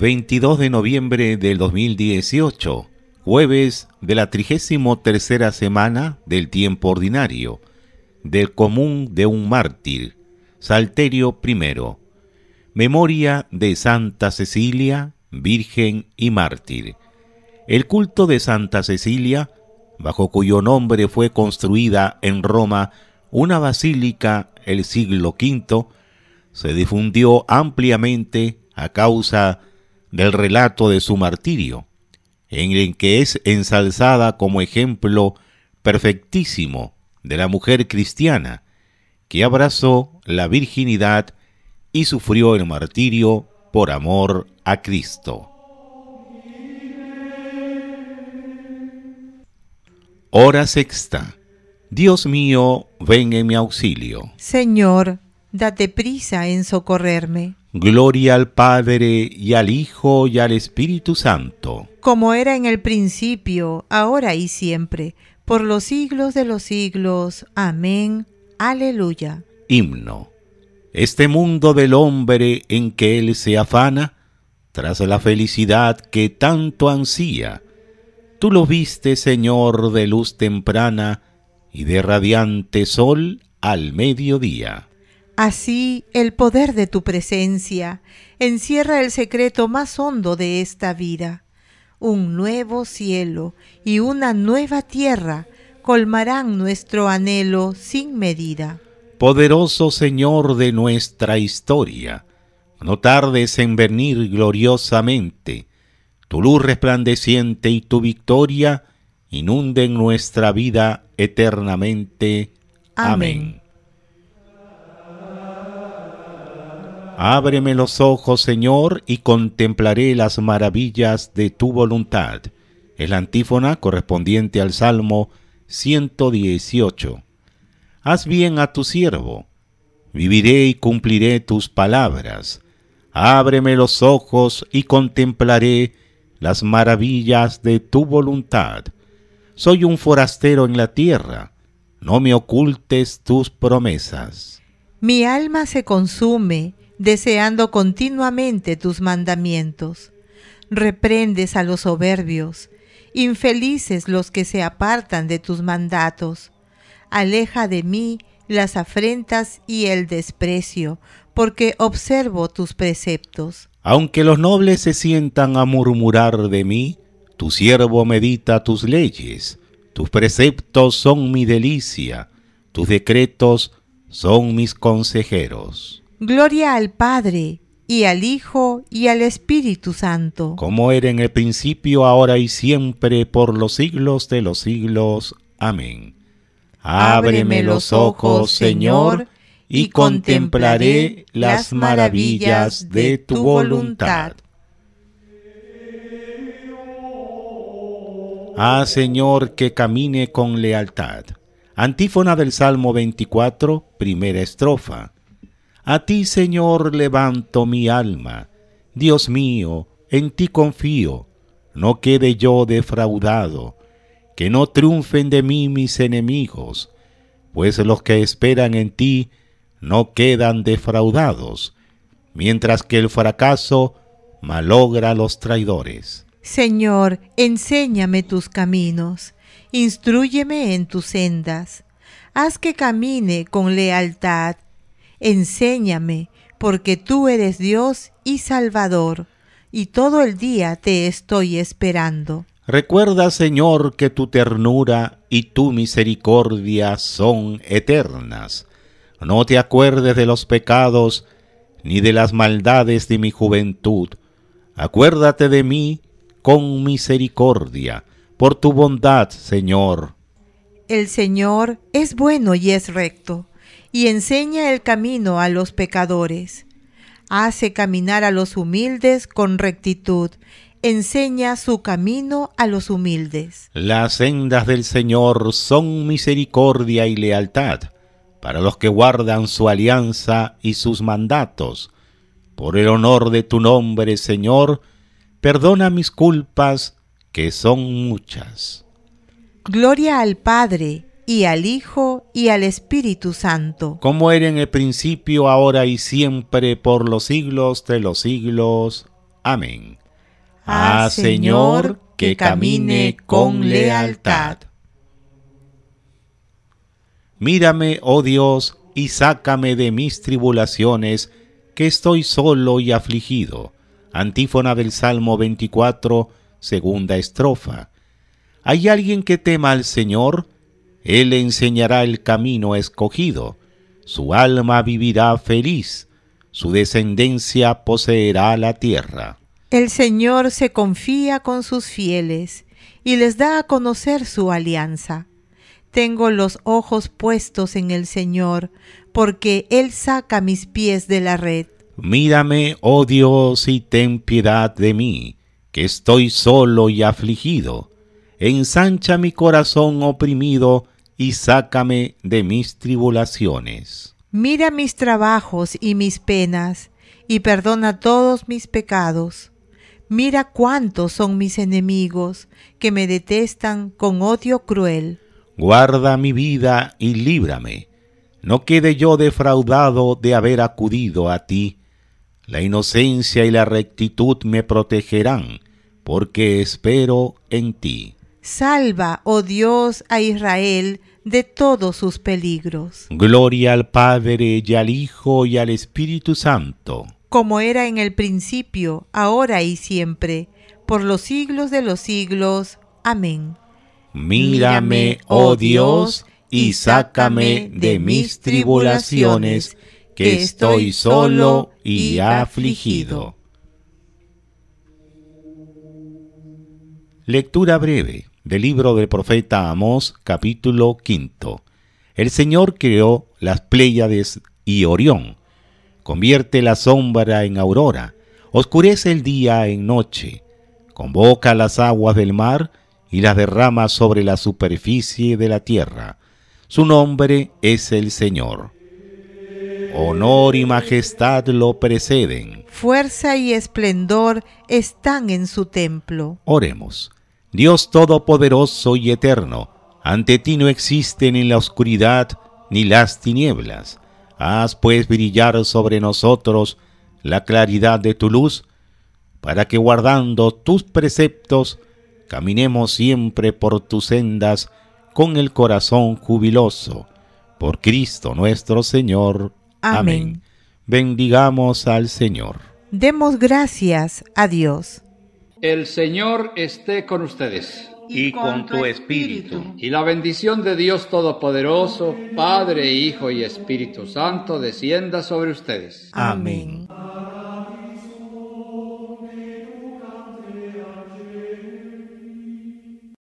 22 de noviembre del 2018, jueves de la trigésimo tercera semana del tiempo ordinario, del común de un mártir, Salterio I, memoria de Santa Cecilia, Virgen y Mártir. El culto de Santa Cecilia, bajo cuyo nombre fue construida en Roma una basílica el siglo V, se difundió ampliamente a causa del relato de su martirio, en el que es ensalzada como ejemplo perfectísimo de la mujer cristiana que abrazó la virginidad y sufrió el martirio por amor a Cristo. Hora sexta. Dios mío, ven en mi auxilio. Señor, date prisa en socorrerme. Gloria al Padre y al Hijo y al Espíritu Santo. Como era en el principio, ahora y siempre, por los siglos de los siglos. Amén. Aleluya. Himno. Este mundo del hombre en que él se afana, tras la felicidad que tanto ansía, tú lo viste, Señor, de luz temprana y de radiante sol al mediodía. Así el poder de tu presencia encierra el secreto más hondo de esta vida. Un nuevo cielo y una nueva tierra colmarán nuestro anhelo sin medida. Poderoso Señor de nuestra historia, no tardes en venir gloriosamente. Tu luz resplandeciente y tu victoria inunden nuestra vida eternamente. Amén. Ábreme los ojos, Señor, y contemplaré las maravillas de tu voluntad. Es la antífona correspondiente al Salmo 118. Haz bien a tu siervo, viviré y cumpliré tus palabras. Ábreme los ojos y contemplaré las maravillas de tu voluntad. Soy un forastero en la tierra, no me ocultes tus promesas. Mi alma se consume deseando continuamente tus mandamientos. Reprendes a los soberbios, infelices los que se apartan de tus mandatos. Aleja de mí las afrentas y el desprecio, porque observo tus preceptos. Aunque los nobles se sientan a murmurar de mí, tu siervo medita tus leyes, tus preceptos son mi delicia, tus decretos son mis consejeros. Gloria al Padre, y al Hijo, y al Espíritu Santo. Como era en el principio, ahora y siempre, por los siglos de los siglos. Amén. Ábreme los ojos, Señor, y contemplaré las maravillas de tu voluntad. Ah, Señor, que camine con lealtad. Antífona del Salmo 24, primera estrofa. A ti, Señor, levanto mi alma. Dios mío, en ti confío. No quede yo defraudado. Que no triunfen de mí mis enemigos, pues los que esperan en ti no quedan defraudados, mientras que el fracaso malogra a los traidores. Señor, enséñame tus caminos, instruyeme en tus sendas, haz que camine con lealtad enséñame, porque tú eres Dios y Salvador, y todo el día te estoy esperando. Recuerda, Señor, que tu ternura y tu misericordia son eternas. No te acuerdes de los pecados ni de las maldades de mi juventud. Acuérdate de mí con misericordia, por tu bondad, Señor. El Señor es bueno y es recto y enseña el camino a los pecadores. hace caminar a los humildes con rectitud, enseña su camino a los humildes. Las sendas del Señor son misericordia y lealtad para los que guardan su alianza y sus mandatos. Por el honor de tu nombre, Señor, perdona mis culpas, que son muchas. Gloria al Padre, y al Hijo, y al Espíritu Santo. Como era en el principio, ahora y siempre, por los siglos de los siglos. Amén. Ah, Señor, que camine con lealtad. Mírame, oh Dios, y sácame de mis tribulaciones, que estoy solo y afligido. Antífona del Salmo 24, segunda estrofa. ¿Hay alguien que tema al Señor? Él le enseñará el camino escogido. Su alma vivirá feliz. Su descendencia poseerá la tierra. El Señor se confía con sus fieles y les da a conocer su alianza. Tengo los ojos puestos en el Señor, porque Él saca mis pies de la red. Mírame, oh Dios, y ten piedad de mí, que estoy solo y afligido. Ensancha mi corazón oprimido y sácame de mis tribulaciones. Mira mis trabajos y mis penas, y perdona todos mis pecados. Mira cuántos son mis enemigos, que me detestan con odio cruel. Guarda mi vida y líbrame. No quede yo defraudado de haber acudido a ti. La inocencia y la rectitud me protegerán, porque espero en ti. Salva, oh Dios, a Israel de todos sus peligros. Gloria al Padre y al Hijo y al Espíritu Santo. Como era en el principio, ahora y siempre, por los siglos de los siglos. Amén. Mírame, oh Dios, y sácame de mis tribulaciones, que estoy solo y afligido. Lectura breve del libro del profeta Amós, capítulo quinto. El Señor creó las Pléyades y Orión, convierte la sombra en aurora, oscurece el día en noche, convoca las aguas del mar y las derrama sobre la superficie de la tierra. Su nombre es el Señor. Honor y majestad lo preceden. Fuerza y esplendor están en su templo. Oremos. Dios Todopoderoso y Eterno, ante ti no existen ni la oscuridad ni las tinieblas. Haz pues brillar sobre nosotros la claridad de tu luz, para que guardando tus preceptos, caminemos siempre por tus sendas con el corazón jubiloso. Por Cristo nuestro Señor. Amén. Bendigamos al Señor. Demos gracias a Dios. El Señor esté con ustedes. Y con tu espíritu. Y la bendición de Dios Todopoderoso, Padre, Hijo y Espíritu Santo, descienda sobre ustedes. Amén.